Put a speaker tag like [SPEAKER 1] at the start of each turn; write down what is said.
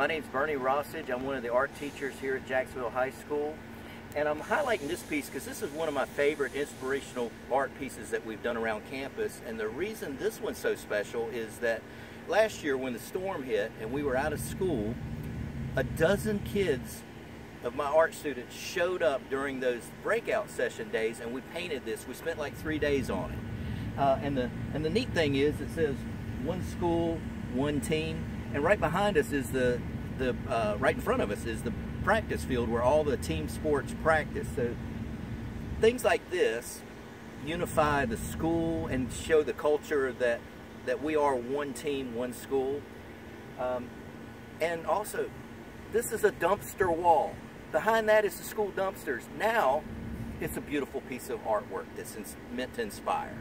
[SPEAKER 1] My name is Bernie Rosage. I'm one of the art teachers here at Jacksonville High School. And I'm highlighting this piece because this is one of my favorite inspirational art pieces that we've done around campus. And the reason this one's so special is that last year when the storm hit and we were out of school, a dozen kids of my art students showed up during those breakout session days and we painted this. We spent like three days on it. Uh, and, the, and the neat thing is it says one school, one team. And right behind us is the, the uh, right in front of us is the practice field where all the team sports practice. So things like this unify the school and show the culture that that we are one team, one school. Um, and also, this is a dumpster wall. Behind that is the school dumpsters. Now, it's a beautiful piece of artwork that's meant to inspire.